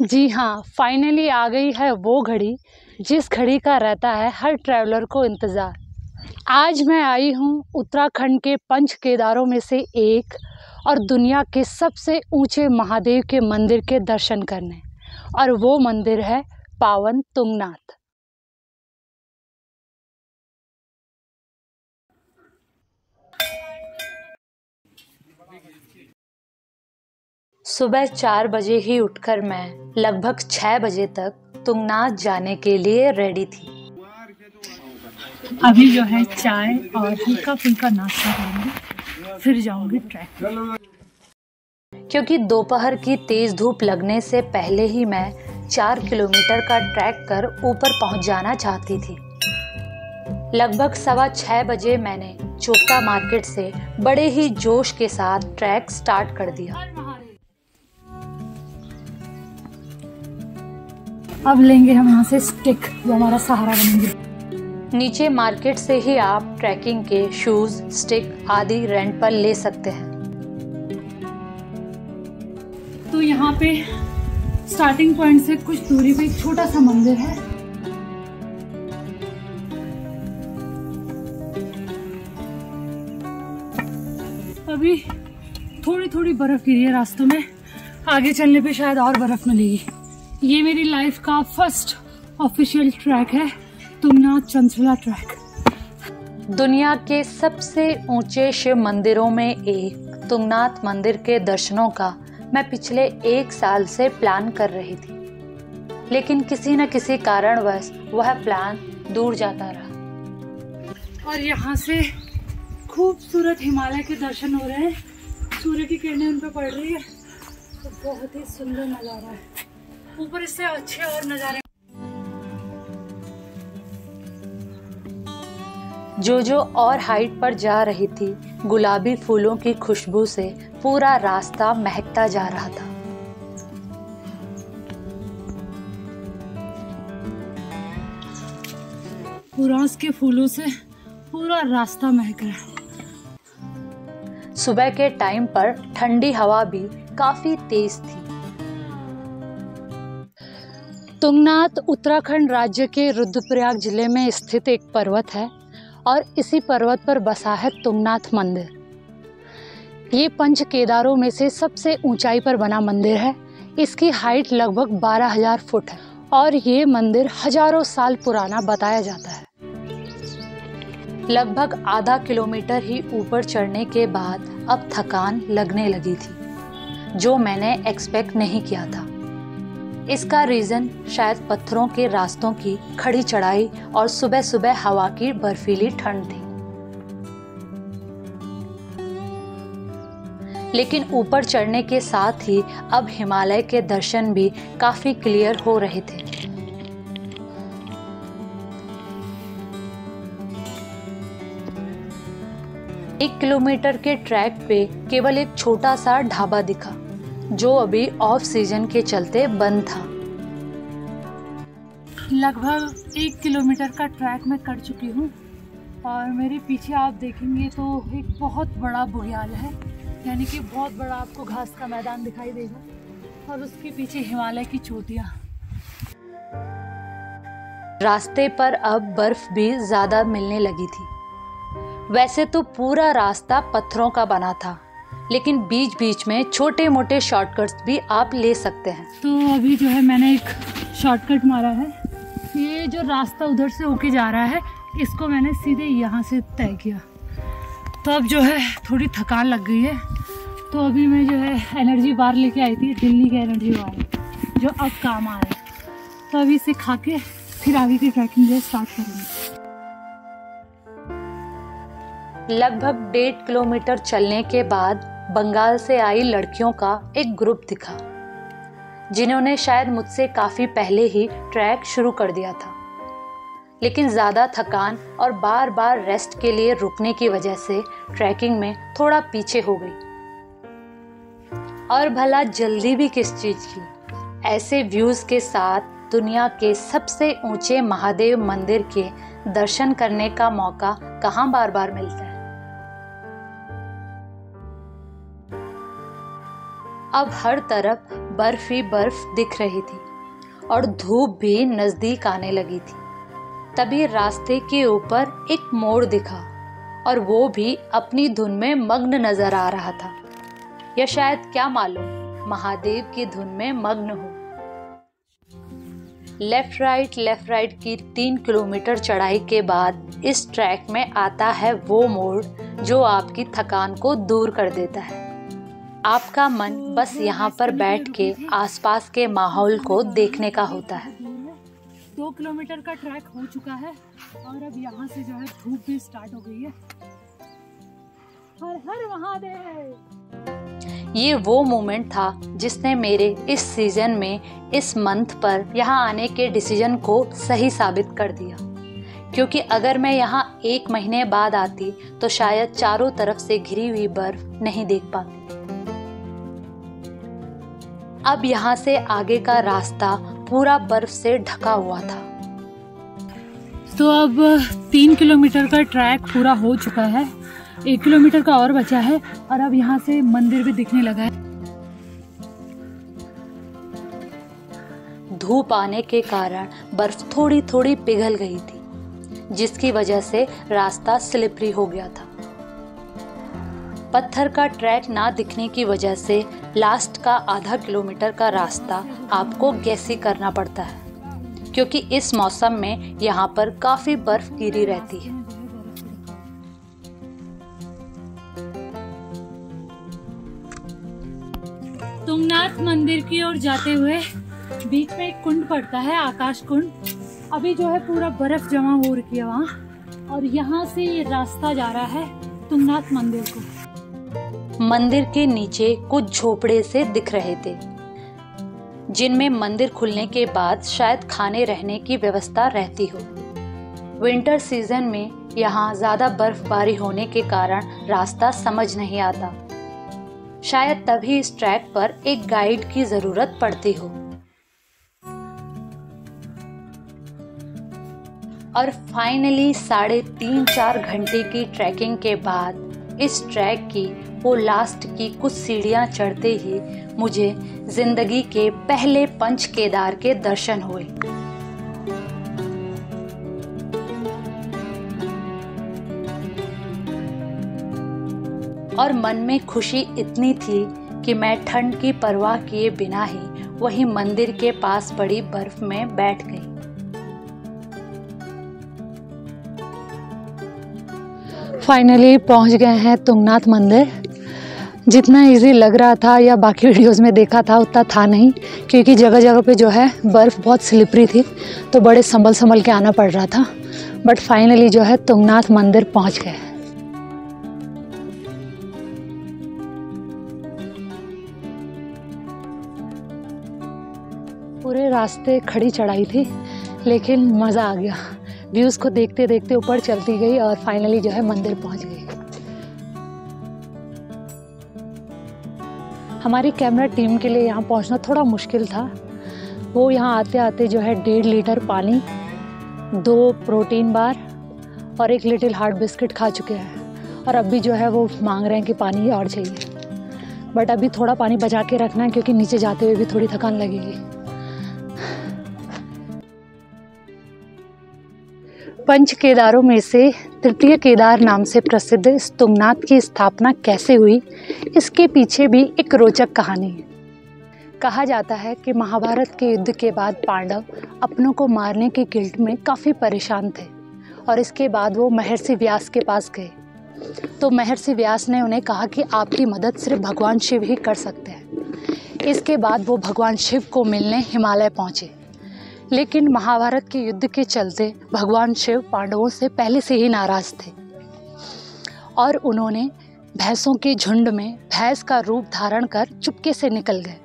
जी हाँ फाइनली आ गई है वो घड़ी, जिस घड़ी का रहता है हर ट्रैवलर को इंतज़ार। आज मैं आई हूँ उत्तराखंड के पंच केदारों में से एक और दुनिया के सबसे ऊँचे महादेव के मंदिर के दर्शन करने, और वो मंदिर है पावन तुंगनाथ। सुबह चार बजे ही उठकर मैं लगभग छः बजे तक तुंगनाथ जाने के लिए रेडी थी। अभी जो है चाय और हल्का फुल्का नाश्ता करूँगी फिर जाऊँगी ट्रैक क्योंकि दोपहर की तेज धूप लगने से पहले ही मैं चार किलोमीटर का ट्रैक कर ऊपर पहुँच जाना चाहती थी। लगभग सवा छः बजे मैंने चोपता मार्केट से बड़े ही जोश के साथ ट्रैक स्टार्ट कर दिया। अब लेंगे हम यहाँ से स्टिक जो हमारा सहारा बनेंगे। नीचे मार्केट से ही आप ट्रैकिंग के शूज़ स्टिक आदि रेंट पर ले सकते हैं। तो यहाँ पे स्टार्टिंग पॉइंट से कुछ दूरी पे एक छोटा सा मंदिर है। अभी थोड़ी थोड़ी बर्फ़ गिरी है रास्तों में। आगे चलने पे शायद और बर्फ़ मिलेगी। ये मेरी लाइफ का फ़र्स्ट ऑफिशियल ट्रैक है तुंगनाथ चंचला ट्रैक दुनिया के सबसे ऊँचे शिव मंदिरों में एक तुंगनाथ मंदिर के दर्शनों का मैं पिछले एक साल से प्लान कर रही थी। लेकिन किसी न किसी कारणवश वह प्लान दूर जाता रहा। और यहाँ से खूबसूरत हिमालय के दर्शन हो रहे हैं। सूर्य की किरणें उन पर पड़ रही है। तो बहुत ही सुंदर नज़ारा है। ऊपर इससे अच्छे और नज़ारे। जो जो और हाइट पर जा रही थी गुलाबी फूलों की खुशबू से पूरा रास्ता महकता जा रहा था। पुरास के फूलों से पूरा रास्ता महक रहा। है सुबह के टाइम पर ठंडी हवा भी काफ़ी तेज थी। तुंगनाथ उत्तराखंड राज्य के रुद्रप्रयाग ज़िले में स्थित एक पर्वत है और इसी पर्वत पर बसा है तुंगनाथ मंदिर। ये पंच केदारों में से सबसे ऊंचाई पर बना मंदिर है। इसकी हाइट लगभग 12,000 फुट है और ये मंदिर हज़ारों साल पुराना बताया जाता है। लगभग आधा किलोमीटर ही ऊपर चढ़ने के बाद अब थकान लगने लगी थी जो मैंने एक्सपेक्ट नहीं किया था। इसका रीज़न शायद पत्थरों के रास्तों की खड़ी चढ़ाई और सुबह सुबह हवा की बर्फीली ठंड थी। लेकिन ऊपर चढ़ने के साथ ही अब हिमालय के दर्शन भी काफ़ी क्लियर हो रहे थे। एक किलोमीटर के ट्रैक पे केवल एक छोटा सा ढाबा दिखा। जो अभी ऑफ़ सीज़न के चलते बंद था। लगभग एक किलोमीटर का ट्रैक मैं कर चुकी हूँ और मेरे पीछे आप देखेंगे तो एक बहुत बड़ा बुग्याल है यानी कि बहुत बड़ा आपको घास का मैदान दिखाई देगा और उसके पीछे हिमालय की चोटियाँ। रास्ते पर अब बर्फ़ भी ज़्यादा मिलने लगी थी। वैसे तो पूरा रास्ता पत्थरों का बना था। लेकिन बीच बीच में छोटे मोटे शॉर्टकट्स भी आप ले सकते हैं। तो अभी जो है मैंने एक शॉर्टकट मारा है। ये जो रास्ता उधर से होके जा रहा है इसको मैंने सीधे यहाँ से तय किया। तो अब जो है थोड़ी थकान लग गई है। तो अभी मैं जो है एनर्जी बार लेके आई थी दिल्ली का एनर्जी बार जो अब काम आ रहा है। तो अभी इसे खा के फिर आगे की ट्रैकिंग जो है स्टार्ट करूँगी। लगभग डेढ़ किलोमीटर चलने के बाद बंगाल से आई लड़कियों का एक ग्रुप दिखा, जिन्होंने शायद मुझसे काफ़ी पहले ही ट्रैक शुरू कर दिया था। लेकिन ज़्यादा थकान और बार बार रेस्ट के लिए रुकने की वजह से ट्रैकिंग में थोड़ा पीछे हो गई। और भला जल्दी भी किस चीज़ की? ऐसे व्यूज़ के साथ दुनिया के सबसे ऊँचे महादेव मंदिर के दर्शन करने का मौका कहाँ बार बार मिलता है? अब हर तरफ़ बर्फ़ ही बर्फ़ दिख रही थी और धूप भी नज़दीक आने लगी थी। तभी रास्ते के ऊपर एक मोड़ दिखा और वो भी अपनी धुन में मग्न नज़र आ रहा था। या शायद क्या मालूम, महादेव की धुन में मग्न हो। लेफ़्ट राइट लेफ़्ट राइट की तीन किलोमीटर चढ़ाई के बाद इस ट्रैक में आता है वो मोड़ जो आपकी थकान को दूर कर देता है। आपका मन बस यहाँ पर बैठ के आसपास के माहौल को देखने का होता है। दो किलोमीटर का ट्रैक हो चुका है और अब यहाँ से जो है धूप भी स्टार्ट हो गई है। हर हर महादेव! ये वो मोमेंट था जिसने मेरे इस सीज़न में इस मंथ पर यहाँ आने के डिसीज़न को सही साबित कर दिया। क्योंकि अगर मैं यहाँ एक महीने बाद आती तो शायद चारों तरफ़ से घिरी हुई बर्फ़ नहीं देख पाती। अब यहाँ से आगे का रास्ता पूरा बर्फ़ से ढका हुआ था। तो अब तीन किलोमीटर का ट्रैक पूरा हो चुका है। एक किलोमीटर का और बचा है और अब यहाँ से मंदिर भी दिखने लगा है। धूप आने के कारण बर्फ़ थोड़ी थोड़ी पिघल गई थी जिसकी वजह से रास्ता स्लिपरी हो गया था। पत्थर का ट्रैक ना दिखने की वजह से लास्ट का आधा किलोमीटर का रास्ता आपको गैसी करना पड़ता है, क्योंकि इस मौसम में यहाँ पर काफ़ी बर्फ़ गिरी रहती है। तुंगनाथ मंदिर की ओर जाते हुए बीच में एक कुंड पड़ता है, आकाश कुंड। अभी जो है पूरा बर्फ़ जमा हो रखी है वहाँ, और यहाँ से ये रास्ता जा रहा है तुंगनाथ मंदिर को। मंदिर के नीचे कुछ झोपड़े से दिख रहे थे, जिनमें मंदिर खुलने के बाद शायद खाने रहने की व्यवस्था रहती हो। विंटर सीज़न में यहाँ ज़्यादा बर्फबारी होने के कारण रास्ता समझ नहीं आता। शायद तभी इस ट्रैक पर एक गाइड की ज़रूरत पड़ती हो। और फाइनली साढ़े तीन चार घंटे की ट्रैकिंग के बाद इस ट्रैक की वो लास्ट की कुछ सीढ़ियाँ चढ़ते ही मुझे ज़िंदगी के पहले पंच केदार के दर्शन हुए। और मन में खुशी इतनी थी कि मैं ठंड की परवाह किए बिना ही वही मंदिर के पास पड़ी बर्फ़ में बैठ गई। फाइनली पहुँच गए हैं तुंगनाथ मंदिर। जितना इजी लग रहा था या बाकी वीडियोस में देखा था, उतना था नहीं, क्योंकि जगह जगह पे जो है, बर्फ़ बहुत स्लिपरी थी तो बड़े संभल संभल के आना पड़ रहा था। बट फाइनली जो है, तुंगनाथ मंदिर पहुँच गए। पूरे रास्ते खड़ी चढ़ाई थी, लेकिन मज़ा आ गया। व्यूज़ को देखते देखते ऊपर चलती गई और फाइनली जो है मंदिर पहुँच गई। हमारी कैमरा टीम के लिए यहाँ पहुँचना थोड़ा मुश्किल था। वो यहाँ आते आते जो है डेढ़ लीटर पानी, दो प्रोटीन बार और एक लिटिल हार्ड बिस्किट खा चुके हैं। और अभी जो है वो मांग रहे हैं कि पानी और चाहिए। बट अभी थोड़ा पानी बचा के रखना है क्योंकि नीचे जाते हुए भी थोड़ी थकान लगेगी। पंच केदारों में से तृतीय केदार नाम से प्रसिद्ध इस की स्थापना कैसे हुई, इसके पीछे भी एक रोचक कहानी है। कहा जाता है कि महाभारत के युद्ध के बाद पांडव अपनों को मारने के गिल्ट में काफ़ी परेशान थे और इसके बाद वो महर्षि व्यास के पास गए। तो महर्षि व्यास ने उन्हें कहा कि आपकी मदद सिर्फ़ भगवान शिव ही कर सकते हैं। इसके बाद वो भगवान शिव को मिलने हिमालय पहुँचे। लेकिन महाभारत के युद्ध के चलते भगवान शिव पांडवों से पहले से ही नाराज़ थे। और उन्होंने भैंसों के झुंड में भैंस का रूप धारण कर चुपके से निकल गए।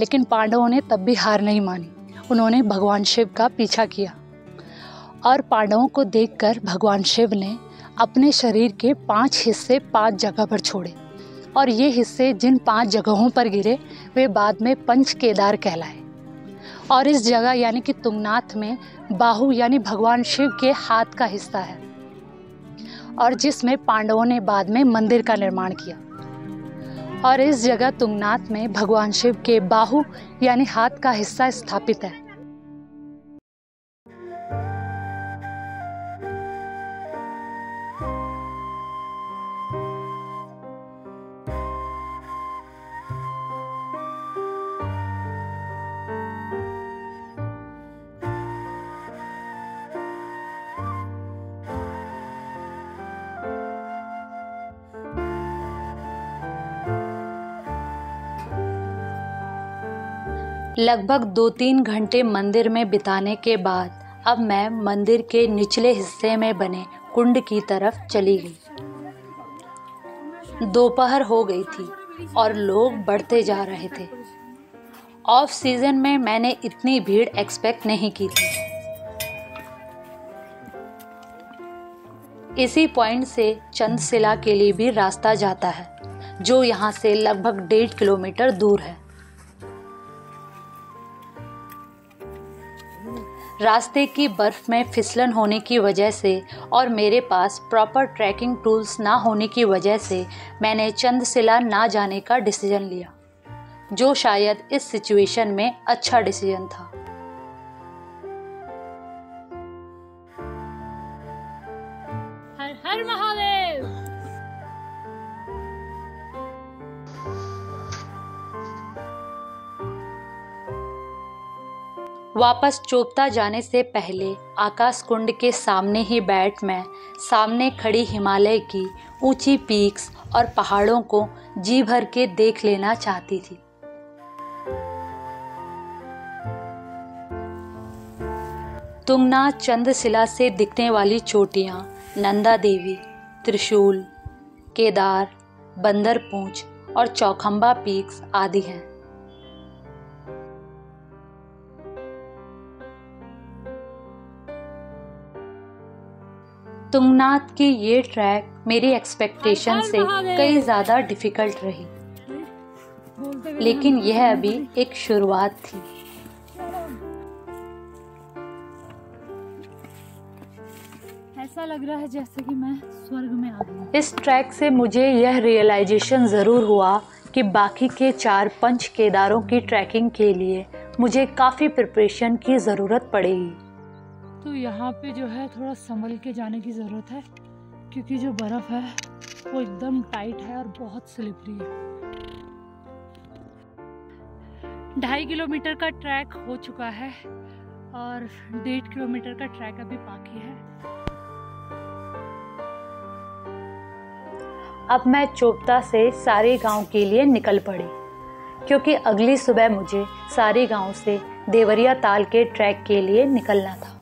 लेकिन पांडवों ने तब भी हार नहीं मानी। उन्होंने भगवान शिव का पीछा किया। और पांडवों को देखकर भगवान शिव ने अपने शरीर के पाँच हिस्से पाँच जगह पर छोड़े। और ये हिस्से जिन पाँच जगहों पर गिरे, वे बाद में पंच केदार कहलाए। और इस जगह यानी कि तुंगनाथ में बाहु यानी भगवान शिव के हाथ का हिस्सा है और जिसमें पांडवों ने बाद में मंदिर का निर्माण किया। और इस जगह तुंगनाथ में भगवान शिव के बाहु यानी हाथ का हिस्सा स्थापित है। लगभग दो तीन घंटे मंदिर में बिताने के बाद, अब मैं मंदिर के निचले हिस्से में बने कुंड की तरफ़ चली गई। दोपहर हो गई थी और लोग बढ़ते जा रहे थे। ऑफ़ सीज़न में मैंने इतनी भीड़ एक्सपेक्ट नहीं की थी। इसी पॉइंट से चंदशिला के लिए भी रास्ता जाता है, जो यहाँ से लगभग डेढ़ किलोमीटर दूर है। रास्ते की बर्फ़ में फिसलन होने की वजह से और मेरे पास प्रॉपर ट्रैकिंग टूल्स ना होने की वजह से मैंने चंदशिला ना जाने का डिसीज़न लिया, जो शायद इस सिचुएशन में अच्छा डिसीज़न था। वापस चोपता जाने से पहले आकाश कुंड के सामने ही बैठ मैं, सामने खड़ी हिमालय की ऊँची पीक्स और पहाड़ों को जी भर के देख लेना चाहती थी। तुंगनाथ चंद्रशिला से दिखने वाली चोटियाँ, नंदा देवी, त्रिशूल, केदार, बंदर पूंछ और चौखंबा पीक्स आदि हैं। तुंगनाथ की ये ट्रैक मेरी एक्सपेक्टेशन से कई ज़्यादा डिफ़िकल्ट रही। लेकिन यह अभी एक शुरुआत थी। ऐसा लग रहा है जैसे कि मैं स्वर्ग में आ गई। इस ट्रैक से मुझे यह रियलाइजेशन ज़रूर हुआ कि बाकी के चार पंच केदारों की ट्रैकिंग के लिए मुझे काफ़ी प्रिपरेशन की ज़रूरत पड़ेगी। तो यहाँ पे जो है थोड़ा संभल के जाने की ज़रूरत है, क्योंकि जो बर्फ़ है, वो एकदम टाइट है और बहुत स्लिपरी है। ढाई किलोमीटर का ट्रैक हो चुका है और डेढ़ किलोमीटर का ट्रैक अभी बाकी है। अब मैं चोपता से सारे गाँव के लिए निकल पड़ी, क्योंकि अगली सुबह मुझे सारे गाँव से देवरिया ताल के ट्रैक के लिए निकलना था।